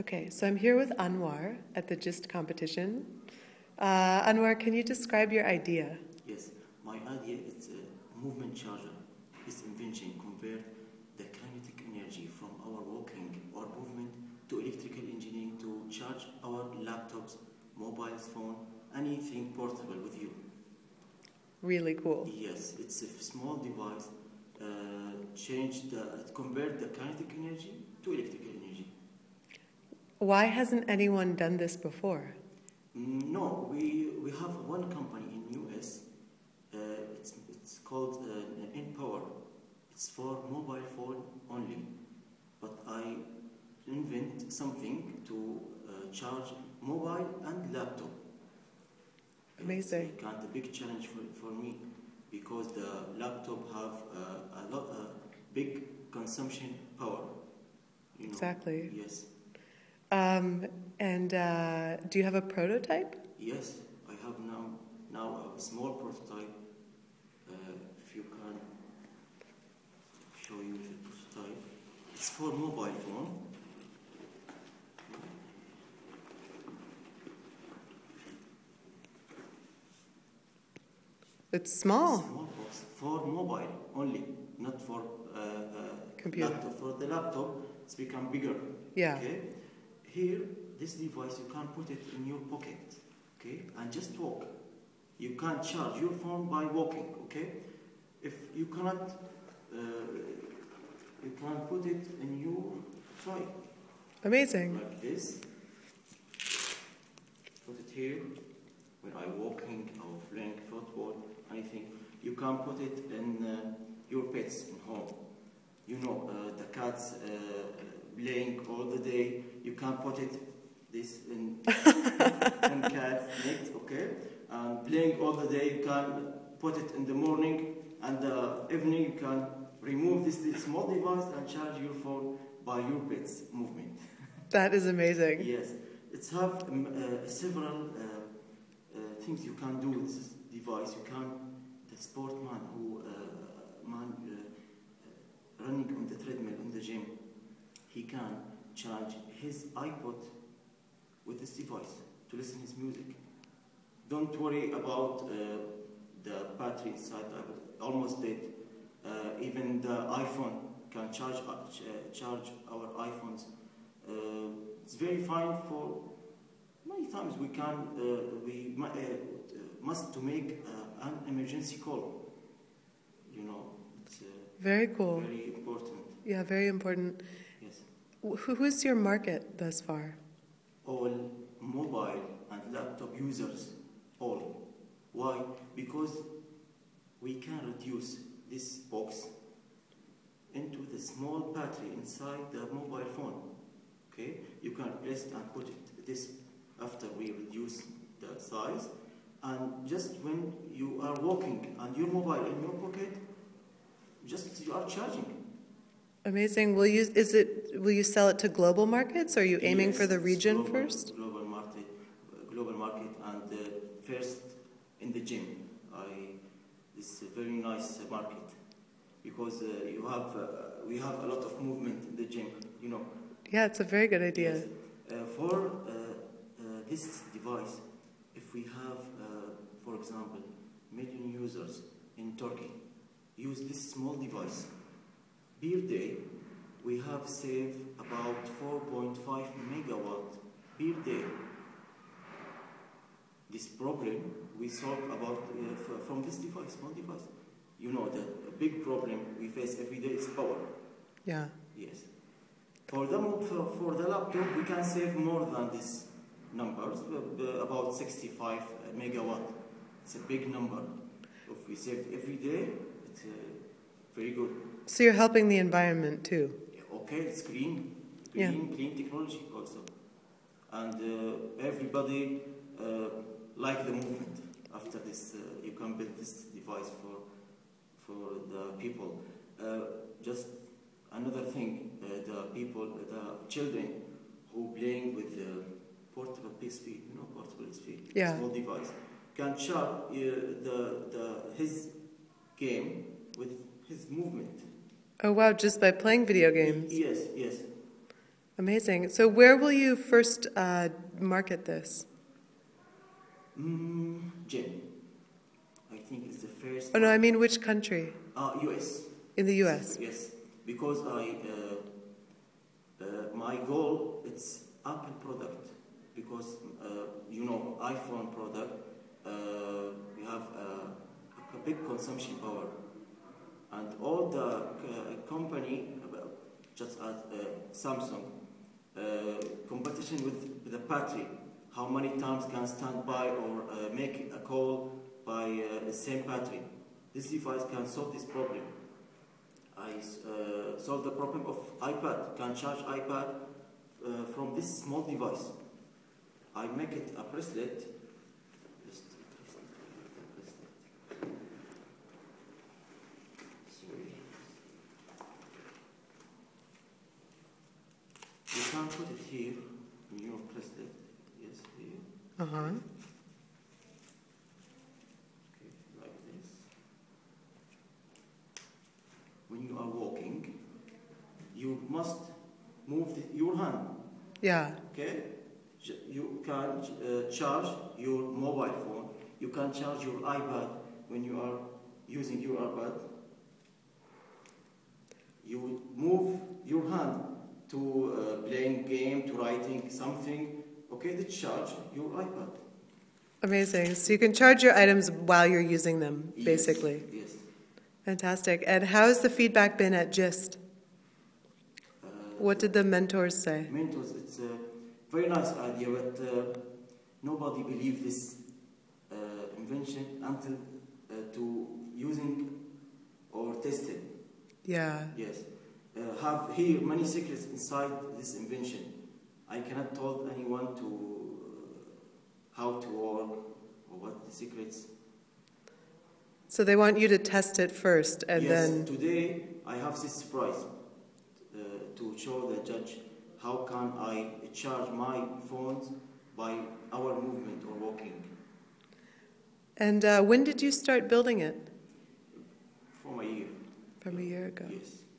Okay, so I'm here with Anwar at the GIST competition. Uh, Anwar, can you describe your idea? Yes, my idea is a movement charger. This invention convert the kinetic energy from our walking or movement to electrical engineering to charge our laptops, mobile phone, anything portable with you. Really cool. Yes, it's a small device. Uh, change the convert the kinetic energy to electrical energy. Why hasn't anyone done this before? No, we, we have one company in US. Uh, it's, it's called uh, InPower. It's for mobile phone only. But I invent something to uh, charge mobile and laptop. Amazing. It's kind of big challenge for, for me because the laptop have uh, a lot uh, big consumption power. You know? Exactly. Yes. Um, and uh, do you have a prototype? Yes, I have now now a small prototype. Uh, if you can show you the prototype, it's for mobile phone. It's small. Small box for mobile only, not for uh, uh, Computer. laptop. For the laptop, it's become bigger. Yeah. Okay. Here, this device you can put it in your pocket. Okay, and just walk. You can charge your phone by walking. Okay. If you cannot, uh, you can put it in your try Amazing. like this. Put it here. When I walking or playing football, anything, you can put it in uh, your pets in home. You know uh, the cats uh, playing all the day. You can put it this in, in cat net, okay? And playing all the day, you can put it in the morning and the evening. You can remove this, this small device and charge your phone by your pet's movement. That is amazing. Yes, it's have um, uh, several uh, uh, things you can do with this device. You can, the sportman who uh, man uh, uh, running on the treadmill in the gym, he can charge his iPod with this device to listen his music. Don't worry about uh, the battery inside the iPod. Almost dead. Uh, even the iPhone can charge uh, ch- uh, charge our iPhones. Uh, it's very fine for many times we can uh, we must to make uh, an emergency call. You know, it's uh, Very cool. very important. Yeah, very important. Who's your market thus far? all mobile and laptop users, all. Why? Because we can reduce this box into the small battery inside the mobile phone. Okay, you can press and put it this after we reduce the size, and just when you are walking and your mobile in your pocket, just you are charging. Amazing. Will you is it will you sell it to global markets? Or are you aiming Yes, for the region global, first? Global market, global market, and uh, first in the gym. I this a very nice market because uh, you have uh, we have a lot of movement in the gym. You know. Yeah, it's a very good idea. Yes. Uh, for uh, uh, this device, if we have, uh, for example, million users in Turkey use this small device, per day we have saved about 4.5 megawatt per day. This problem we solve about uh, from this device, small device. You know that a big problem we face every day is power. Yeah. Yes. For the, for, the laptop, we can save more than this numbers, uh, about 65 megawatt. It's a big number. If we save every day, it's uh, very good. So you're helping the environment too. Okay, it's green, Yeah. green, clean technology also. And uh, everybody uh, like the movement. After this, uh, you can build this device for, for the people. Uh, just another thing, uh, the people, the children who playing with the portable PSP, you know, portable PSP, Yeah. small device, can chart uh, the, the, his game with his movement. Oh wow, just by playing video games. Yes, yes. Amazing. So, where will you first uh, market this? Mm, gym. I think it's the first. Oh, no, I mean which country? Uh, US. In the US. Yes, because I, uh, uh, my goal it's Apple product because uh, you know iPhone product uh, we have uh, a big consumption power, and all the uh, company just as uh, Samsung uh, competition with the battery, how many times can stand by or make a call by the same battery. This device can solve this problem. I uh, solve the problem of iPad, can charge iPad uh, from this small device. I make it a bracelet. Just bracelet. Sorry. You can put it here your bracelet. Yes, here. Uh huh. Okay, like this. When you are walking, you must move the, your hand. Yeah. Okay, you can uh, charge your mobile phone. You can charge your iPad when you are using your iPad. You move your hand to uh, playing game, to writing something. Okay, to charge your iPad. Amazing. So, you can charge your items while you're using them, basically. Yes. Fantastic. And how has the feedback been at GIST? Uh, What did the mentors say? Mentors, it's a very nice idea, but uh, nobody believed this uh, invention until uh, to using or testing. Yeah. Yes, uh, have here many secrets inside this invention. I cannot tell anyone to uh, how to work or what the secrets. So, they want you to test it first and yes, then. today I have this surprise uh, to show the judge how can I charge my phones by our movement or walking And uh, when did you start building it? for my year. From a year ago. Yes, for my year.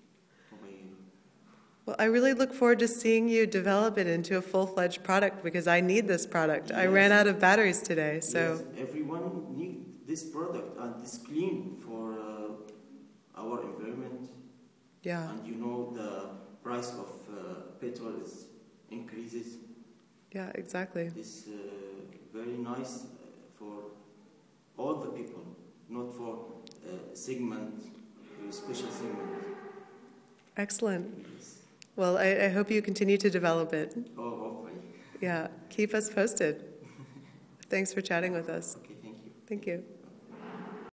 Well, I really look forward to seeing you develop it into a full fledged product because I need this product. I ran out of batteries today, so yes, everyone need this product and it's clean for uh, our environment. yeah. And you know the price of uh, petrol is increases. Yeah, exactly. This uh, very nice for all the people, not for uh, segment, uh, special segment. Excellent. Yes. Well, I, I hope you continue to develop it. Oh, hopefully. Yeah, keep us posted. Thanks for chatting with us. Okay, thank you. Thank you.